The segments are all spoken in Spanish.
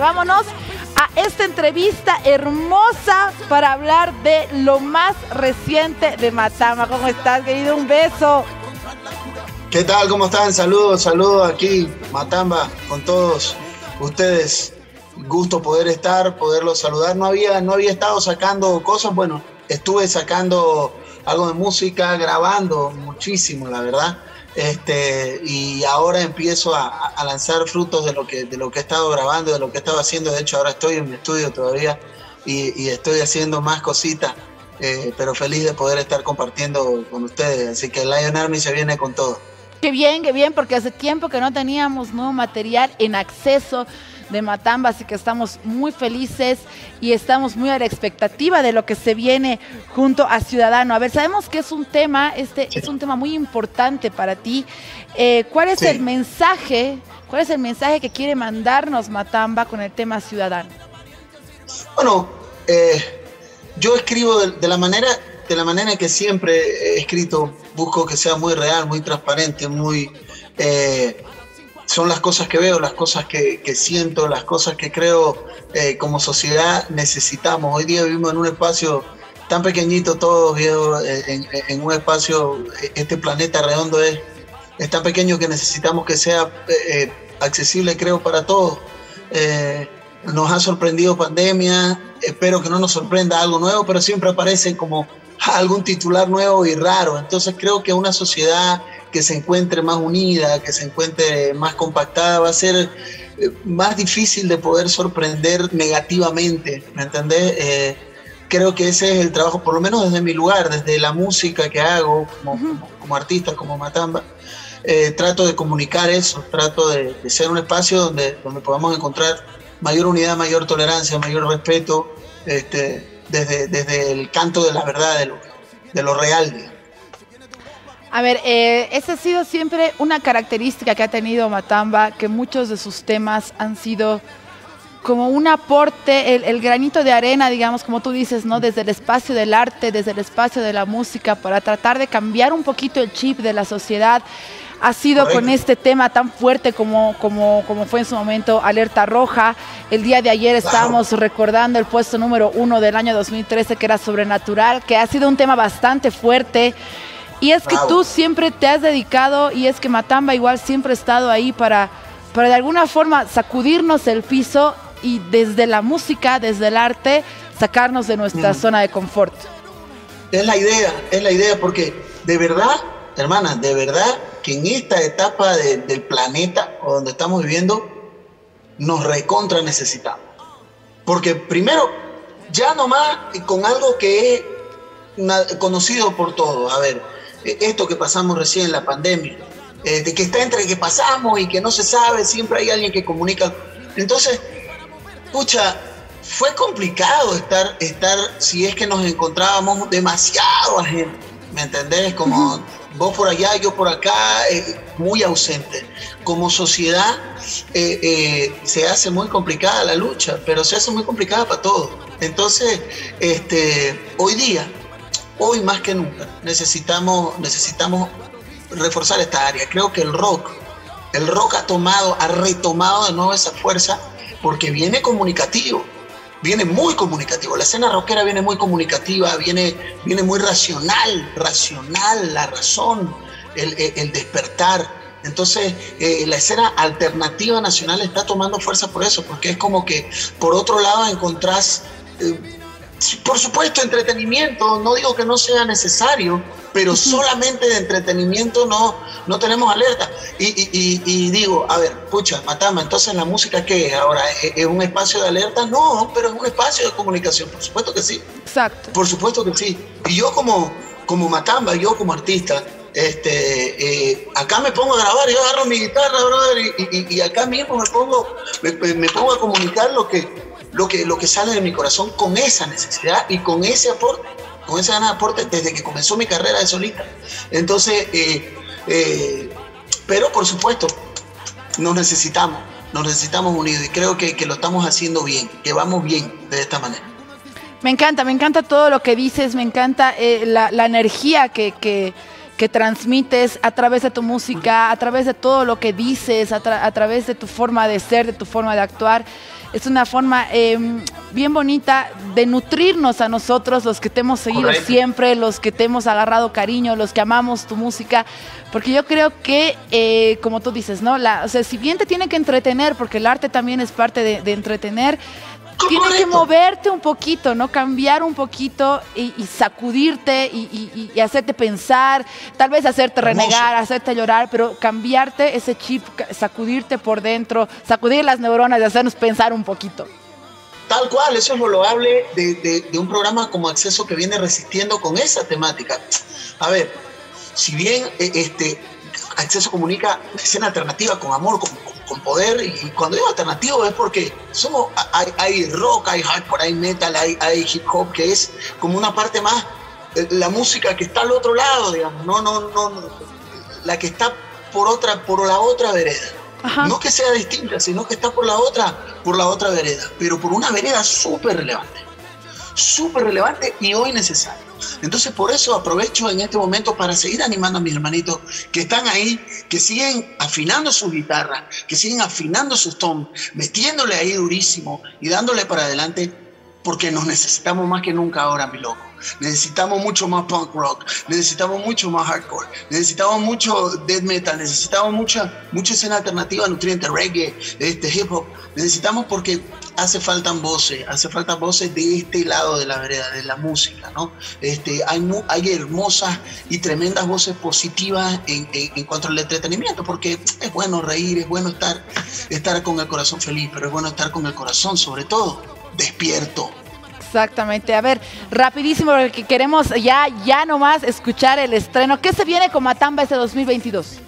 vámonos a esta entrevista hermosa para hablar de lo más reciente de Matamba. ¿Cómo estás, querido? Un beso. ¿Qué tal? ¿Cómo están? Saludos, saludos aquí, Matamba, con todos ustedes. Gusto poder estar, poderlos saludar. No había, no había estado sacando cosas, bueno, estuve sacando algo de música, grabando muchísimo, la verdad. Este, y ahora empiezo a, lanzar frutos de lo, que, de lo que he estado grabando, de lo que he estado haciendo. De hecho, ahora estoy en mi estudio todavía y, estoy haciendo más cositas, eh, pero feliz de poder estar compartiendo con ustedes. Así que Lion Army se viene con todo. Qué bien, qué bien, porque hace tiempo que no teníamos nuevo material en acceso de Matamba, así que estamos muy felices y estamos muy a la expectativa de lo que se viene junto a Ciudadano. A ver, sabemos que es un tema, este es un tema muy importante para ti. Eh, ¿Cuál es el mensaje? ¿Cuál es el mensaje que quiere mandarnos Matamba con el tema Ciudadano? Bueno, eh, yo escribo de, la manera de la manera que siempre he escrito, busco que sea muy real, muy transparente, muy... Eh, son las cosas que veo, las cosas que, siento, las cosas que creo eh, como sociedad necesitamos. Hoy día vivimos en un espacio tan pequeñito todos, eh, en, un espacio, este planeta redondo es, es tan pequeño que necesitamos que sea accesible, creo, para todos. nos ha sorprendido pandemia, espero que no nos sorprenda algo nuevo, pero siempre aparece como algún titular nuevo y raro. Entonces creo que una sociedad que se encuentre más unida, que se encuentre más compactada, va a ser eh, más difícil de poder sorprender negativamente, ¿me entendés? Eh, creo que ese es el trabajo, por lo menos desde mi lugar, desde la música que hago como, como, artista, como Matamba. Eh, trato de comunicar eso, trato de, ser un espacio donde, donde podamos encontrar mayor unidad, mayor tolerancia, mayor respeto, este, desde, desde el canto de la verdad, de lo, de lo real. A ver, eh, esa ha sido siempre una característica que ha tenido Matamba, que muchos de sus temas han sido como un aporte, el, granito de arena, digamos, como tú dices, ¿no? Desde el espacio del arte, desde el espacio de la música, para tratar de cambiar un poquito el chip de la sociedad ha sido con este tema tan fuerte como, como, como fue en su momento Alerta Roja. El día de ayer estábamos recordando el puesto número uno del año 2013 que era Sobrenatural, que ha sido un tema bastante fuerte. Y es que tú siempre te has dedicado y es que Matamba igual siempre ha estado ahí para, para de alguna forma sacudirnos el piso y desde la música, desde el arte, sacarnos de nuestra zona de confort. Es la idea, es la idea porque de verdad, hermana, de verdad que en esta etapa del planeta o donde estamos viviendo nos recontra necesitamos. Porque primero, ya nomás con algo que es conocido por todos, a ver, esto que pasamos recién, la pandemia, eh, de que está entre que pasamos y que no se sabe, siempre hay alguien que comunica. Entonces, pucha, fue complicado estar, estar si es que nos encontrábamos demasiado gente, ¿me entendés? Como vos por allá, yo por acá, eh, muy ausente. Como sociedad eh, eh, se hace muy complicada la lucha, pero se hace muy complicada para todos. Entonces, este, hoy día, hoy más que nunca, necesitamos, necesitamos reforzar esta área. Creo que el rock, el rock ha tomado, ha retomado de nuevo esa fuerza porque viene comunicativo viene muy comunicativo. La escena rockera viene muy comunicativa, viene, viene muy racional, racional, la razón, el, despertar. Entonces, eh, la escena alternativa nacional está tomando fuerza por eso, porque es como que por otro lado encontrás eh, por supuesto, entretenimiento, no digo que no sea necesario, pero solamente de entretenimiento no, no tenemos alerta. Y, digo, a ver, pucha, Matama, entonces la música qué es ahora? ¿Es, un espacio de alerta? No, pero es un espacio de comunicación, por supuesto que sí. Exacto. Por supuesto que sí. Y yo como, como Matamba, yo como artista, este, eh, acá me pongo a grabar, yo agarro mi guitarra, brother, y, acá mismo me pongo, me pongo a comunicar lo que, lo que, lo que sale de mi corazón con esa necesidad y con ese aporte, con esa ganas de aporte desde que comenzó mi carrera de solista. Entonces, eh, eh, pero por supuesto, nos necesitamos, nos necesitamos unidos y creo que, que, lo estamos haciendo bien, que vamos bien de esta manera. Me encanta, me encanta todo lo que dices, me encanta eh, la, la, energía que, que, que, transmites a través de tu música, a través de todo lo que dices, a, a través de tu forma de ser, de tu forma de actuar. es una forma em, bien bonita de nutrirnos a nosotros, los que te hemos seguido siempre, los que te hemos agarrado cariño, los que amamos tu música, porque yo creo que, eh, como tú dices, ¿no? La, o sea, si bien te tiene que entretener, porque el arte también es parte de, entretener, tiene que moverte un poquito, ¿no? Cambiar un poquito y, sacudirte y, hacerte pensar, tal vez hacerte renegar, hacerte llorar, pero cambiarte ese chip, sacudirte por dentro, sacudir las neuronas y hacernos pensar un poquito. Tal cual, eso es lo loable de, de, un programa como Acceso que viene resistiendo con esa temática. A ver, si bien eh, este, Acceso comunica escena alternativa con amor, con, con, poder, y cuando digo alternativo es porque somos, hay, hay rock, hay hardcore, hay metal, hay, hay, hip hop, que es como una parte más, eh, la música que está al otro lado, digamos, no, no, no, la que está por otra, por la otra vereda. No que sea distinta, sino que está por la otra, por la otra vereda, pero por una vereda súper relevante, súper relevante y hoy necesaria. Entonces por eso aprovecho en este momento para seguir animando a mis hermanitos que están ahí, que siguen afinando sus guitarras, que siguen afinando sus toms, metiéndole ahí durísimo y dándole para adelante, porque nos necesitamos más que nunca ahora, mi loco. Necesitamos mucho más punk rock, necesitamos mucho más hardcore, necesitamos mucho death metal, necesitamos mucha, mucha escena alternativa, nutriente, reggae, este, hip hop. Necesitamos porque hace falta voces, hace falta voces de este lado de la vereda, de la música, ¿no? Este, hay, hay hermosas y tremendas voces positivas en, en, cuanto al entretenimiento, porque es bueno reír, es bueno estar, estar con el corazón feliz, pero es bueno estar con el corazón sobre todo despierto. Exactamente. A ver, rapidísimo, porque queremos ya, ya nomás escuchar el estreno. ¿Qué se viene con Matamba este 2022?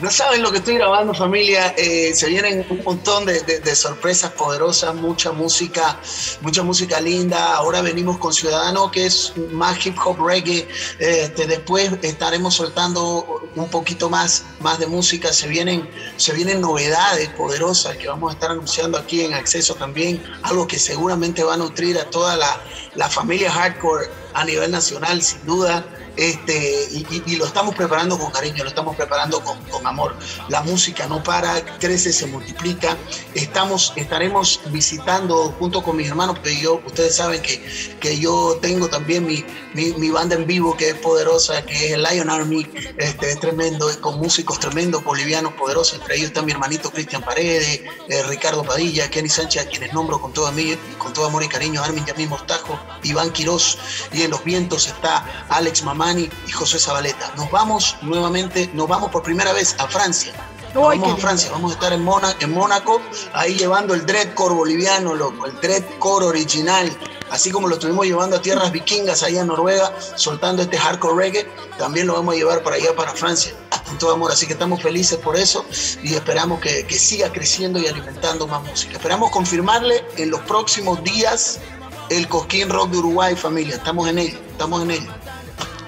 No saben lo que estoy grabando, familia. Eh, se vienen un montón de, sorpresas poderosas, mucha música, mucha música linda. Ahora venimos con Ciudadano, que es más hip hop reggae. Este, después estaremos soltando un poquito más, más de música. Se vienen, se vienen novedades poderosas que vamos a estar anunciando aquí en Acceso también. Algo que seguramente va a nutrir a toda la, la familia hardcore a nivel nacional, sin duda. Este, y, lo estamos preparando con cariño, lo estamos preparando con, con, amor. La música no para, crece, se multiplica. Estamos, estaremos visitando junto con mis hermanos, porque yo, ustedes saben que, que yo tengo también mi, mi, banda en vivo que es poderosa, que es el Lion Army, este, es tremendo, es con músicos tremendos, bolivianos poderosos. Entre ellos está mi hermanito Cristian Paredes, eh, Ricardo Padilla, Kenny Sánchez, a quienes nombro con todo, mí, con todo amor y cariño, Armin Yamil Mostajo, Iván Quirós, y en los vientos está Alex Mamá y José Zabaleta. Nos vamos nuevamente, nos vamos por primera vez a Francia. vamos a Francia, vamos a estar en, en Mónaco, ahí llevando el dreadcore boliviano, loco, el dreadcore original, así como lo estuvimos llevando a tierras vikingas allá en Noruega, soltando este hardcore reggae, también lo vamos a llevar para allá, para Francia, con todo amor. Así que estamos felices por eso y esperamos que, que siga creciendo y alimentando más música. Esperamos confirmarle en los próximos días el Cosquín Rock de Uruguay, familia. Estamos en ello, estamos en ello.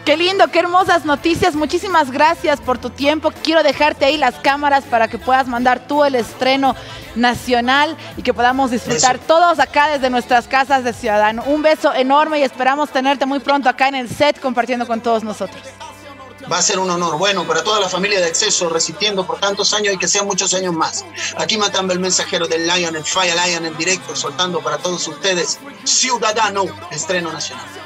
Qué lindo, qué hermosas noticias. Muchísimas gracias por tu tiempo. Quiero dejarte ahí las cámaras para que puedas mandar tú el estreno nacional y que podamos disfrutar todos acá desde nuestras casas de Ciudadano. Un beso enorme y esperamos tenerte muy pronto acá en el set compartiendo con todos nosotros. Va a ser un honor. Bueno, para toda la familia de Acceso, resistiendo por tantos años y que sean muchos años más. Aquí matando el mensajero del Lion, el Fire Lion en directo, soltando para todos ustedes Ciudadano, estreno nacional.